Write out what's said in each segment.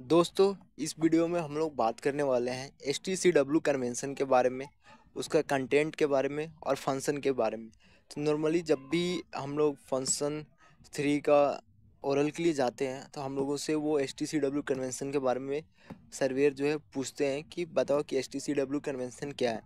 दोस्तों, इस वीडियो में हम लोग बात करने वाले हैं S T C W convention के बारे में, उसका कंटेंट के बारे में और फ़ंक्शन के बारे में। तो नॉर्मली जब भी हम लोग फ़ंक्शन थ्री का ओरल के लिए जाते हैं तो हम लोगों से वो S T C W convention के बारे में सर्वेयर जो है पूछते हैं कि बताओ कि S T C W convention क्या है।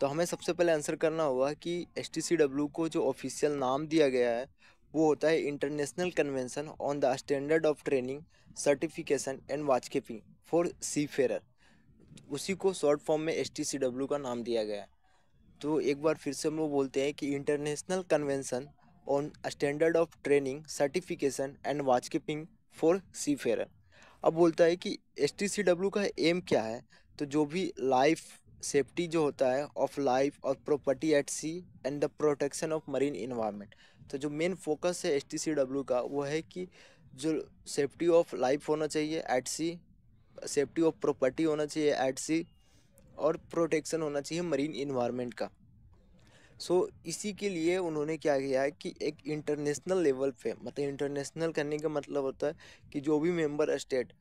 तो हमें सबसे पहले आंसर करना होगा कि एस टी सी डब्ल्यू को जो ऑफिशियल नाम दिया गया है वो होता है international convention on the standard of training certification and watch keeping for seafarers उसी को शॉर्ट फॉर्म में एस टी सी डब्ल्यू का नाम दिया गया है। तो एक बार फिर से हम लोग बोलते हैं कि international convention on standard of training certification and watch keeping for seafarers अब बोलता है कि एस टी सी डब्ल्यू का एम क्या है? तो जो भी लाइफ सेफ्टी जो होता है ऑफ़ लाइफ और property at sea and the protection of marine environment तो जो मेन फोकस है एस टी का वो है कि जो सेफ्टी ऑफ़ लाइफ होना चाहिए at sea safety of property होना चाहिए एट सी और प्रोटेक्शन होना चाहिए मरीन इन्वायरमेंट का। सो so, इसी के लिए उन्होंने क्या किया है कि एक इंटरनेशनल लेवल पे मतलब इंटरनेशनल करने का मतलब होता है कि जो भी member state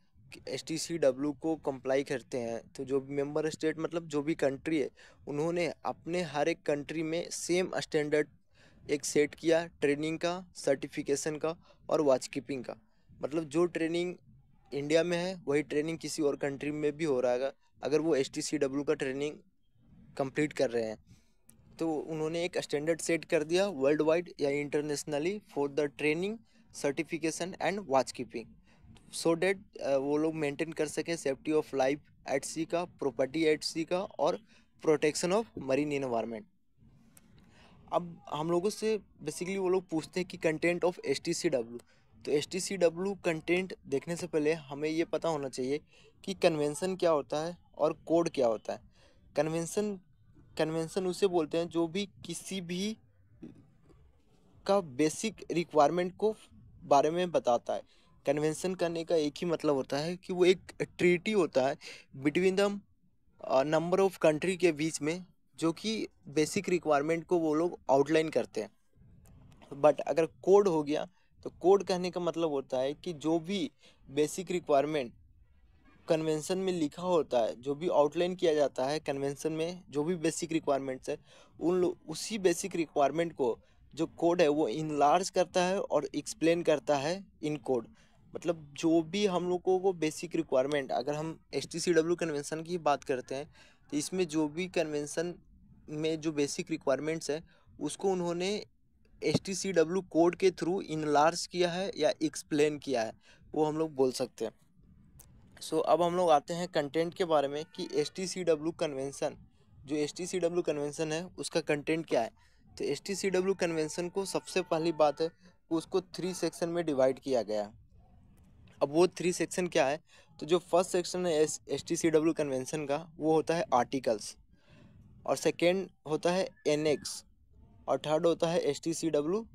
S T C W को कंप्लाई करते हैं तो जो भी मेंबर स्टेट मतलब जो भी कंट्री है उन्होंने अपने हर एक कंट्री में सेम स्टैंडर्ड एक सेट किया ट्रेनिंग का सर्टिफिकेशन का और वॉच कीपिंग का। मतलब जो ट्रेनिंग इंडिया में है, वही ट्रेनिंग किसी और कंट्री में भी हो रहा है, अगर वो एस टी का ट्रेनिंग कंप्लीट कर रहे हैं। तो उन्होंने एक स्टैंडर्ड सेट कर दिया वर्ल्ड वाइड या internationally for the training certification and watch keeping so that वो लोग मेंटेन कर सकें safety of life at sea का प्रॉपर्टी एट सी का और प्रोटेक्शन ऑफ़ मरीन इन्वायरमेंट अब हम लोगों से बेसिकली वो लोग पूछते हैं कि content of S T C W तो S T C W content देखने से पहले हमें ये पता होना चाहिए कि कन्वेंसन क्या होता है और कोड क्या होता है। कन्वेंसन कन्वेंसन उसे बोलते हैं जो भी किसी भी का बेसिक रिक्वायरमेंट को बारे में बताता है। कन्वेंसन करने का एक ही मतलब होता है कि वो एक ट्रीटी होता है between the number of country के बीच में जो कि बेसिक रिक्वायरमेंट को वो लोग आउटलाइन करते हैं। बट अगर कोड हो गया तो कोड कहने का मतलब होता है कि जो भी बेसिक रिक्वायरमेंट कन्वेंशन में लिखा होता है, जो भी आउटलाइन किया जाता है कन्वेंशन में, जो भी बेसिक रिक्वायरमेंट्स है, उन लोग उसी बेसिक रिक्वायरमेंट को जो कोड है वो इनलार्ज करता है और एक्सप्लेन करता है इन कोड मतलब जो भी हम लोगों को बेसिक रिक्वायरमेंट अगर हम S T C W convention की बात करते हैं इसमें जो भी कन्वेंसन में जो बेसिक रिक्वायरमेंट्स है उसको उन्होंने S T C W code के थ्रू इनलार्ज किया है या एक्सप्लेन किया है वो हम लोग बोल सकते हैं। सो so, अब हम लोग आते हैं कंटेंट के बारे में कि S T C W convention जो S T C W convention है उसका कंटेंट क्या है। तो S T C W convention को सबसे पहली बात है उसको थ्री सेक्शन में डिवाइड किया गया। है अब वो थ्री सेक्शन क्या है? तो जो फ़र्स्ट सेक्शन है S S T C W convention का, वो होता है आर्टिकल्स और सेकेंड होता है एनेक्स और थर्ड होता है S T C W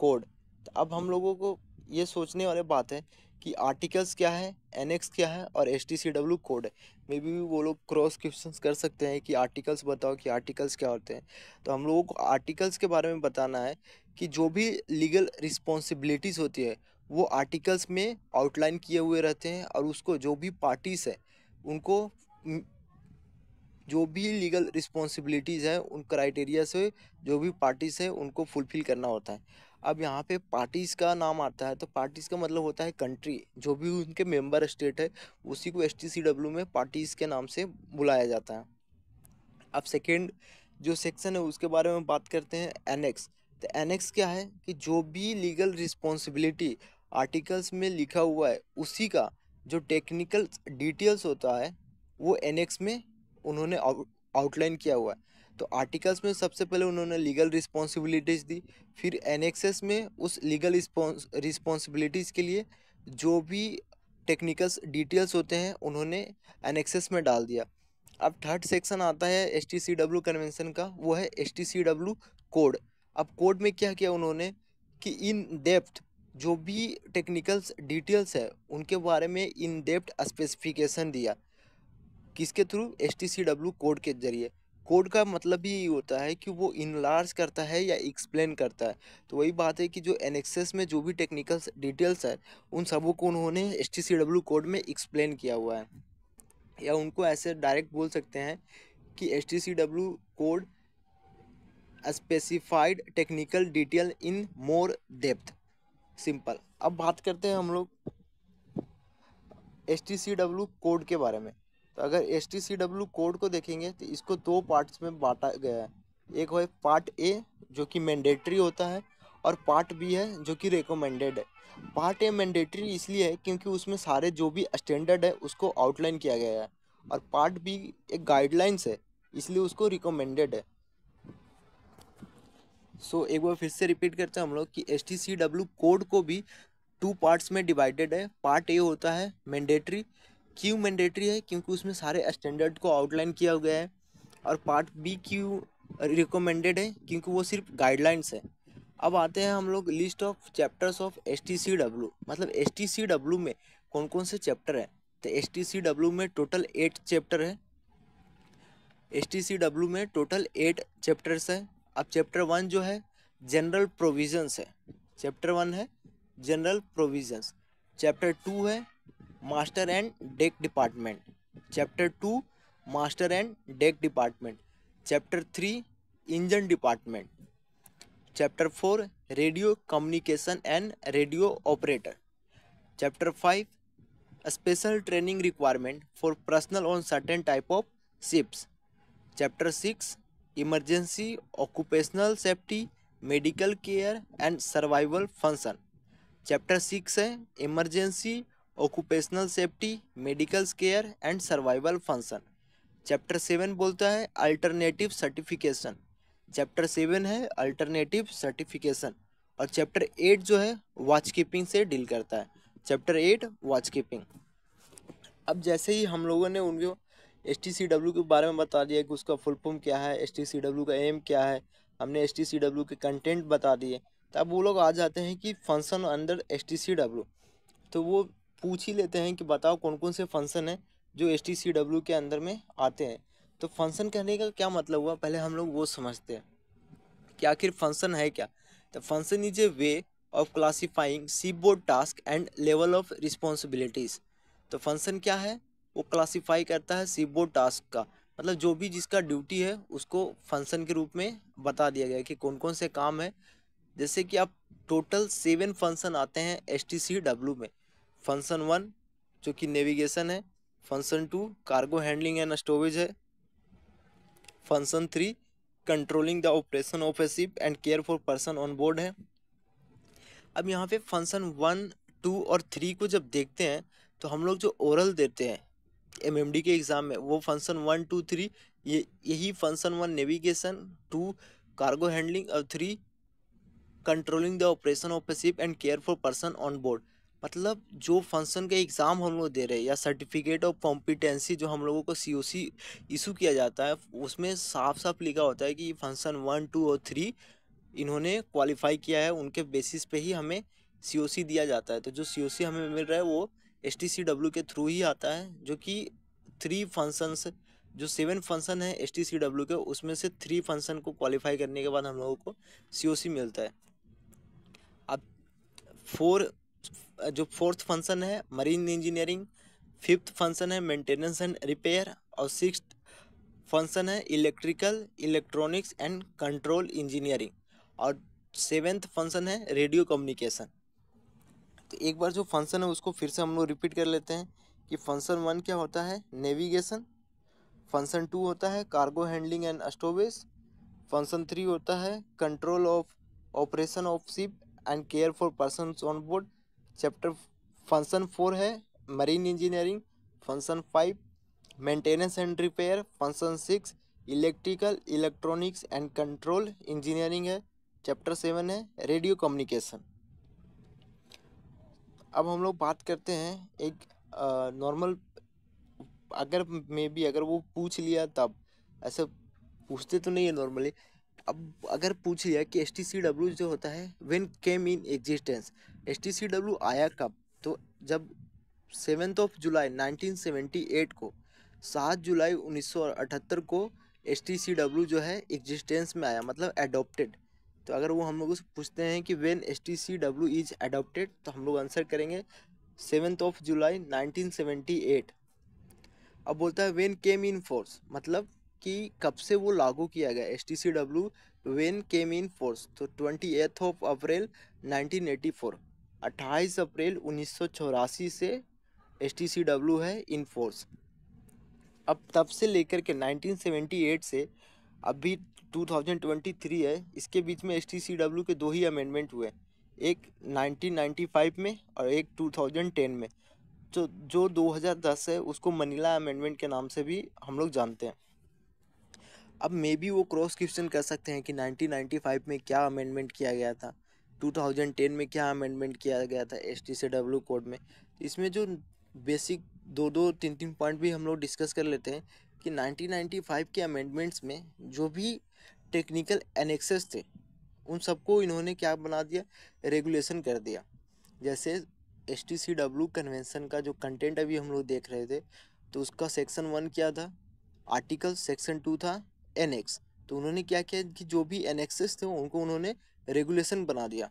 code तो अब हम लोगों को ये सोचने वाले बात है कि आर्टिकल्स क्या है एनेक्स क्या है और S T C W code है. मे बी वो लोग क्रॉस क्वेश्चन कर सकते हैं कि आर्टिकल्स बताओ कि आर्टिकल्स क्या होते हैं. तो हम लोगों को आर्टिकल्स के बारे में बताना है कि जो भी लीगल रिस्पॉन्सिबिलिटीज़ होती है वो आर्टिकल्स में आउटलाइन किए हुए रहते हैं और उसको जो भी पार्टीज़ है, उनको जो भी लीगल रिस्पॉन्सिबिलिटीज़ हैं, उन क्राइटेरिया से जो भी पार्टीज़ है, उनको फुलफ़िल करना होता है। अब यहाँ पे पार्टीज़ का नाम आता है तो पार्टीज़ का मतलब होता है कंट्री जो भी उनके मेंबर स्टेट है, उसी को एस टी सी डब्ल्यू में पार्टीज़ के नाम से बुलाया जाता है। अब सेकेंड जो सेक्शन है, उसके बारे में बात करते हैं एनेक्स तो एनेक्स क्या है कि जो भी लीगल रिस्पॉन्सिबिलिटी आर्टिकल्स में लिखा हुआ है, उसी का जो टेक्निकल डिटेल्स होता है, वो एनेक्स में उन्होंने आउटलाइन किया हुआ है। तो आर्टिकल्स में सबसे पहले उन्होंने लीगल रिस्पॉन्सिबिलिटीज़ दी, फिर एनेक्सेस में उस लीगल रिस्पॉन्सिबिलिटीज़ के लिए जो भी टेक्निकल्स डिटेल्स होते हैं, उन्होंने एनेक्सेस में डाल दिया। अब थर्ड सेक्शन आता है S T C W convention का, वो है S T C W code. अब कोड में क्या किया उन्होंने कि इन डेप्थ जो भी टेक्निकल्स डिटेल्स है, उनके बारे में इन डेप्थ स्पेसिफिकेशन दिया। किसके through S T C W code के ज़रिए। कोड का मतलब ही होता है कि वो इनलार्ज करता है या एक्सप्लेन करता है। तो वही बात है कि जो एनेक्सेस में जो भी टेक्निकल डिटेल्स है, उन सबों को उन्होंने S T C W code में एक्सप्लेन किया हुआ है। या उनको ऐसे डायरेक्ट बोल सकते हैं कि H T C W code specified technical detail in more depth simple. अब बात करते हैं हम लोग S T C W code के बारे में। तो अगर S T C W code को देखेंगे तो इसको दो पार्ट्स में बांटा गया है। एक है पार्ट ए जो कि मैंडेटरी होता है, और पार्ट बी है, जो कि रिकमेंडेड है। पार्ट ए मैंडेटरी इसलिए है क्योंकि उसमें सारे जो भी स्टैंडर्ड है, उसको आउटलाइन किया गया है। और पार्ट बी एक गाइडलाइंस है, इसलिए उसको रिकमेंडेड है। सो so, एक बार फिर से रिपीट करते हैं हम लोग कि S T C W code को भी टू पार्ट्स में डिवाइडेड है। पार्ट ए होता है मैंडेटरी क्यों मैंडेटरी है क्योंकि उसमें सारे स्टैंडर्ड को आउटलाइन किया गया है। और पार्ट बी क्यों रिकमेंडेड है क्योंकि वो सिर्फ़ गाइडलाइंस है। अब आते हैं हम लोग list of chapters of S T C W मतलब एस टी सी डब्ल्यू में कौन कौन से चैप्टर है? तो एस टी सी डब्ल्यू में टोटल एट चैप्टर है। एस टी सी डब्ल्यू में टोटल एट चैप्टर्स है। अब चैप्टर वन जो है जनरल प्रोविजंस है। चैप्टर वन है जनरल प्रोविजंस चैप्टर टू है master and deck department chapter two master and deck department chapter three engine department chapter four radio communication and radio operator chapter five special training requirement for personal on certain type of ships chapter six emergency, occupational safety, medical care and survival function. Chapter six है, emergency, occupational safety, medical care and survival function. Chapter seven बोलता है alternative certification. Chapter seven है alternative certification. और chapter eight जो है watch keeping से deal करता है। चैप्टर एट वॉच कीपिंग अब जैसे ही हम लोगों ने उनको एस टी के बारे में बता दिया कि उसका फुल फॉर्म क्या है एस टी का एम क्या है। हमने एस टी के कंटेंट बता दिए। तब वो लोग आ जाते हैं कि फ़ंक्शन अंडर एस टी तो वो पूछ ही लेते हैं कि बताओ कौन कौन से फ़ंक्शन हैं जो एस टी के अंदर में आते हैं। तो फ़ंक्शन कहने का क्या मतलब हुआ? पहले हम लोग वो समझते हैं कि आखिर फ़ंक्शन है क्या। तो function is a way of classifying sea board task and level of responsibilities तो फ़ंक्शन क्या है? वो क्लासीफाई करता है सी बोर्ड टास्क का। मतलब जो भी जिसका ड्यूटी है, उसको फ़ंक्शन के रूप में बता दिया गया कि कौन कौन से काम है। जैसे कि आप टोटल सेवन फ़ंक्शन आते हैं एस टी सी डब्ल्यू में। फ़ंक्शन वन जो कि नेविगेशन है। Function two cargo handling and storage है। Function three controlling the operation of a ship and care for person on board है। अब यहाँ पे फ़ंक्शन वन टू और थ्री को जब देखते हैं तो हम लोग जो ओरल देते हैं एम एम डी के एग्ज़ाम में, वो फ़ंक्शन वन टू थ्री ये, यही function one navigation two cargo handling और three controlling the operation of ship and care for person on board मतलब जो फ़ंक्शन का एग्ज़ाम हम लोग दे रहे हैं या सर्टिफिकेट ऑफ़ कॉम्पिटेंसी जो हम लोगों को सी ओ सी इशू किया जाता है, उसमें साफ़ साफ़ लिखा होता है कि फ़ंक्शन वन टू और थ्री इन्होंने क्वालिफाई किया है, उनके बेसिस पे ही हमें सी ओ सी दिया जाता है। तो जो सी ओ सी हमें मिल रहा है, वो एस टी के थ्रू ही आता है, जो कि थ्री फ़ंक्शंस जो सेवन फ़ंक्शन है एस टी के, उसमें से थ्री फ़ंक्शन को क्वालिफाई करने के बाद हम लोगों को सी मिलता है। अब फोर जो फोर्थ फ़ंक्शन है मरीन इंजीनियरिंग फिफ्थ फ़ंक्शन है मेंटेनेंस एंड रिपेयर और सिक्स फ़ंक्शन है electrical electronics and control engineering और सेवेंथ फ़ंक्शन है रेडियो कम्युनिकेशन तो एक बार जो फ़ंक्शन है उसको फिर से हम लोग रिपीट कर लेते हैं कि फ़ंक्शन वन क्या होता है? नेविगेशन। फ़ंक्शन टू होता है cargo handling and stowage function three होता है control of operation of ship and care for person on board. Chapter function four है marine engineering. Function five, maintenance and repair. Function six, electrical, electronics and control engineering है। Chapter seven है radio communication. अब हम लोग बात करते हैं एक नॉर्मल अगर मे बी अगर वो पूछ लिया तब, ऐसे पूछते तो नहीं है नॉर्मली अब अगर पूछ लिया कि एस टी सी डब्ल्यू जो होता है when came in existence S T C W आया कब? तो जब सेवेंथ ऑफ़ जुलाई 1978 को, सात जुलाई 1978 को एस टी सी डब्ल्यू जो है एग्जिस्टेंस में आया मतलब एडोप्टेड तो अगर वो हम लोगों से पूछते हैं कि when S T C W is adopted तो हम लोग आंसर करेंगे सेवेंथ ऑफ़ जुलाई 1978 अब बोलता है वेन केम इन फोर्स मतलब कि कब से वो लागू किया गया? S T C W when came in force तो ट्वेंटी एथ ऑफ़ अप्रैल 1984 अट्ठाईस अप्रैल उन्नीस सौ चौरासी से एस टी सी डब्ल्यू है इन फोर्स अब तब से लेकर के 1978 से अभी 2023 है। इसके बीच में डब्ल्यू के दो ही अमेंडमेंट हुए एक 1995 में और एक 2010 में। तो जो 2010 है, उसको मनीला अमेंडमेंट के नाम से भी हम लोग जानते हैं। अब मे बी वो क्रॉस क्वेश्चन कर सकते हैं कि 1995 में क्या अमेंडमेंट किया गया था। 2010 में क्या अमेंडमेंट किया गया था एस टी डब्ल्यू कोड में। इसमें जो बेसिक दो दो, तीन तीन पॉइंट भी हम लोग डिस्कस कर लेते हैं कि 1995 के अमेंडमेंट्स में जो भी टेक्निकल एनेक्सेस थे, उन सबको इन्होंने क्या बना दिया? रेगुलेशन कर दिया। जैसे S T C W convention का जो कंटेंट अभी हम लोग देख रहे थे तो उसका सेक्शन वन क्या था? आर्टिकल सेक्शन टू था एनेक्स तो उन्होंने क्या किया कि जो भी एनेक्सेस थे, उनको उन्होंने रेगुलेशन बना दिया।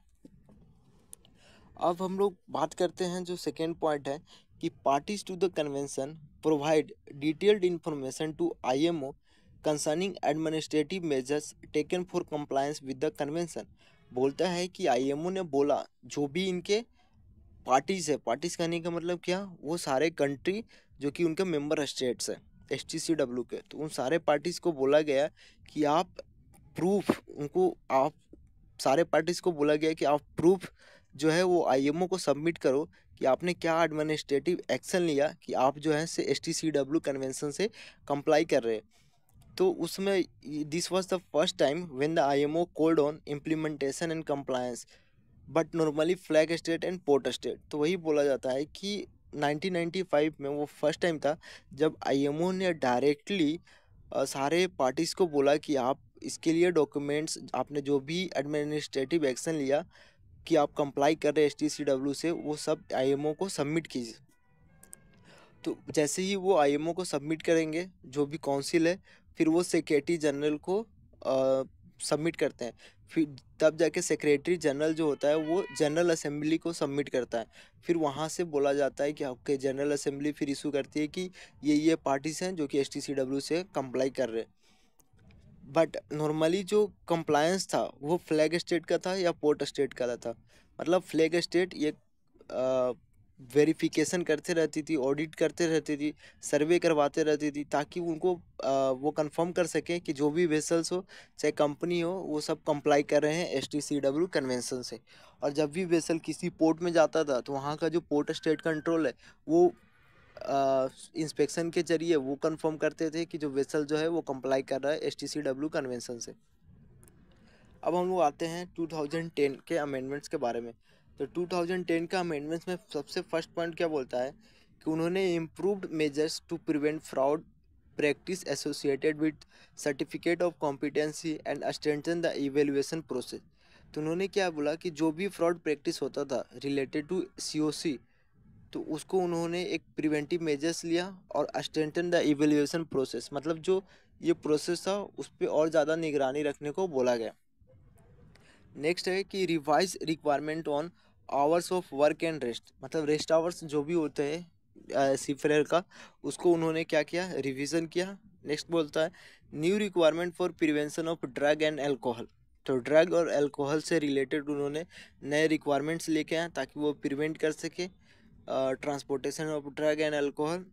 अब हम लोग बात करते हैं जो सेकेंड पॉइंट है कि parties to the convention provide detailed information to IMO concerning administrative measures taken for compliance with the convention बोलता है कि आईएमओ ने बोला, जो भी इनके पार्टीज़ है पार्टीज़ कहने का मतलब क्या? वो सारे कंट्री जो कि उनके member states S T C C W के। तो उन सारे पार्टीज़ को बोला गया कि आप प्रूफ उनको आप सारे पार्टीज़ को बोला गया कि आप प्रूफ जो है वो आईएमओ को सबमिट करो कि आपने क्या एडमिनिस्ट्रेटिव एक्शन लिया कि आप जो है से S T C W convention से कंप्लाई कर रहे हैं। तो उसमें this was the first time when the I M O called on implementation and compliance but normally flag state and port state तो वही बोला जाता है कि 1995 में वो फ़र्स्ट टाइम था जब आईएमओ ने डायरेक्टली सारे पार्टीज़ को बोला कि आप इसके लिए डॉक्यूमेंट्स आपने जो भी एडमिनिस्ट्रेटिव एक्शन लिया कि आप कंप्लाई कर रहे एस टी सी डब्ल्यू से, वो सब आईएमओ को सबमिट कीजिए। तो जैसे ही वो आईएमओ को सबमिट करेंगे, जो भी काउंसिल है फिर वो सेक्रेटरी जनरल को सबमिट करते हैं। फिर तब जाके सेक्रेटरी जनरल जो होता है, वो जनरल असेंबली को सबमिट करता है। फिर वहाँ से बोला जाता है कि आपके जनरल असेंबली फिर इशू करती है कि ये ये पार्टीज़ हैं जो कि एस टी सी कंप्लाई कर रहे बट नॉर्मली जो कंप्लायंस था, वो फ्लैग स्टेट का था या पोर्ट स्टेट का था? मतलब फ्लैग स्टेट ये वेरिफिकेशन करते रहती थी ऑडिट करते रहती थी सर्वे करवाते रहती थी ताकि उनको आ, वो कंफर्म कर सकें कि जो भी वेसल्स हो चाहे कंपनी हो वो सब कंप्लाई कर रहे हैं S T C W convention से। और जब भी वेसल किसी पोर्ट में जाता था तो वहाँ का जो पोर्ट स्टेट कंट्रोल है वो इंस्पेक्शन के ज़रिए वो कंफर्म करते थे कि जो वेसल जो है वो कंप्लाई कर रहा है S T C W convention से। अब हम लोग आते हैं 2010 के अमेंडमेंट्स के बारे में। तो 2010 का अमेंडमेंट्स में सबसे फ़र्स्ट पॉइंट क्या बोलता है? कि उन्होंने improved measures to prevent fraud practice associated with certificate of competency and strengthen the evaluation process तो उन्होंने क्या बोला कि जो भी फ्रॉड प्रैक्टिस होता था रिलेटेड टू सीओसी तो उसको उन्होंने एक प्रिवेंटिव मेजर्स लिया और स्ट्रेंथन द इवेल्युएशन प्रोसेस मतलब जो ये प्रोसेस था, उस पर और ज़्यादा निगरानी रखने को बोला गया। नेक्स्ट है कि revise requirement on hours of work and rest मतलब रेस्ट आवर्स जो भी होते हैं सीफेयर का, उसको उन्होंने क्या किया? रिवीजन किया। नेक्स्ट बोलता है new requirement for prevention of drug and alcohol तो ड्रग और एल्कोहल से रिलेटेड उन्होंने नए रिक्वायरमेंट्स लेके आए ताकि वो प्रिवेंट कर सके transportation of drug and alcohol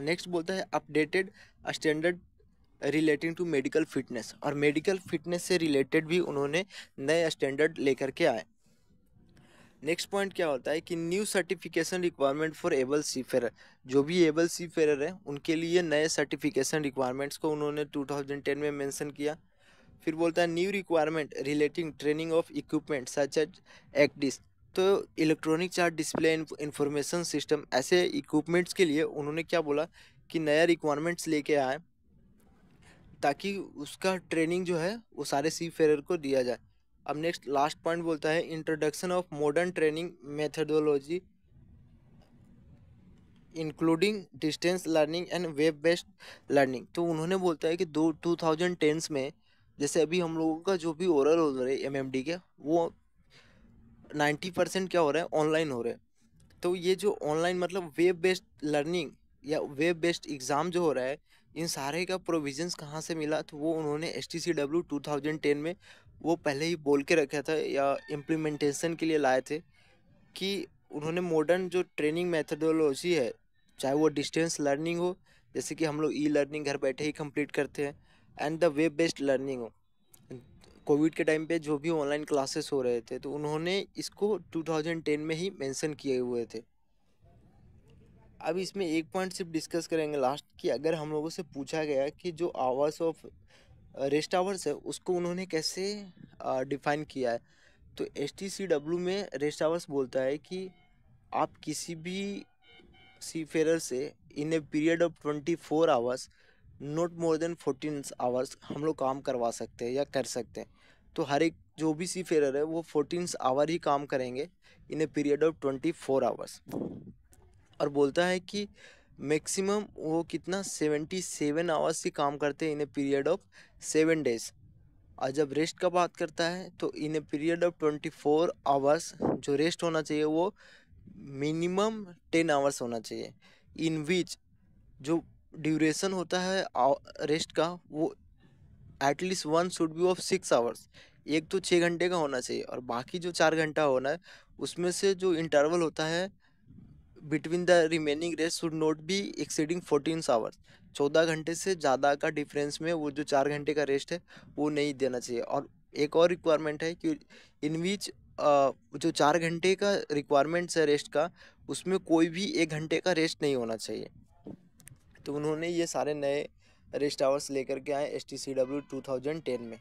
next बोलता है updated standard relating to medical fitness और मेडिकल फिटनेस से रिलेटेड भी उन्होंने नए स्टैंडर्ड लेकर के आए। नेक्स्ट पॉइंट क्या होता है कि new certification requirement for able seafarers जो भी एबल सी फेयर है, उनके लिए नए सर्टिफिकेशन रिक्वायरमेंट्स को उन्होंने 2010 में मेंशन किया। फिर बोलता है new requirement relating training of equipment such as ECDIS तो electronic chart display information system ऐसे इक्विपमेंट्स के लिए उन्होंने क्या बोला कि नया रिक्वायरमेंट्स लेके आए, ताकि उसका ट्रेनिंग जो है, वो सारे सी फेयर को दिया जाए। अब नेक्स्ट लास्ट पॉइंट बोलता है introduction of modern training methodology including distance learning and web based learning तो उन्होंने बोलता है कि दो टू थाउज़ेंड टेंस में, जैसे अभी हम लोगों का जो भी ओरल हो रहा है एम एम डी के, वो नाइन्टी परसेंट क्या हो रहा है ऑनलाइन हो रहा है। तो ये जो ऑनलाइन मतलब वेब बेस्ड लर्निंग या वेब बेस्ड एग्ज़ाम जो हो रहा है, इन सारे का प्रोविजंस कहाँ से मिला? तो वो उन्होंने S T C W two thousand ten में वो पहले ही बोल के रखा था या इम्प्लीमेंटेशन के लिए लाए थे कि उन्होंने मॉडर्न जो ट्रेनिंग मेथडोलॉजी है, चाहे वो डिस्टेंस लर्निंग हो, जैसे कि हम लोग ई लर्निंग घर बैठे ही कंप्लीट करते हैं and the web based learning हो। कोविड के टाइम पे जो भी ऑनलाइन क्लासेस हो रहे थे तो उन्होंने इसको 2010 में ही मेंशन किए हुए थे। अब इसमें एक पॉइंट सिर्फ़ डिस्कस करेंगे लास्ट कि अगर हम लोगों से पूछा गया कि जो आवर्स ऑफ़ रेस्ट आवर्स है, उसको उन्होंने कैसे डिफाइन किया है? तो एस टी सी डब्ल्यू में रेस्ट आवर्स बोलता है कि आप किसी भी सी फेरर से in a period of twenty four hours not more than fourteen hours हम लोग काम करवा सकते हैं या कर सकते हैं। तो हर एक जो भी सी फेरर है, वो फोर्टीन आवर ही काम करेंगे in a period of twenty four hours और बोलता है कि मैक्सिमम वो कितना, सेवेंटी सेवन आवर्स ही काम करते हैं in a period of seven days और जब रेस्ट का बात करता है तो in a period of twenty four hours जो रेस्ट होना चाहिए, वो मिनिमम टेन आवर्स होना चाहिए। इन विच जो ड्यूरेशन होता है रेस्ट का, वो at least one should be of six hours एक तो छः घंटे का होना चाहिए, और बाकी जो चार घंटा होना है, उसमें से जो इंटरवल होता है between the remaining rest should not be exceeding fourteen hours चौदह घंटे से ज़्यादा का डिफरेंस में वो जो चार घंटे का रेस्ट है, वो नहीं देना चाहिए। और एक और रिक्वायरमेंट है कि इन विच जो चार घंटे का रिक्वायरमेंट्स है रेस्ट का, उसमें कोई भी एक घंटे का रेस्ट नहीं होना चाहिए। तो उन्होंने ये सारे नए रेस्ट आवर्स लेकर के आए S T C W two thousand ten में।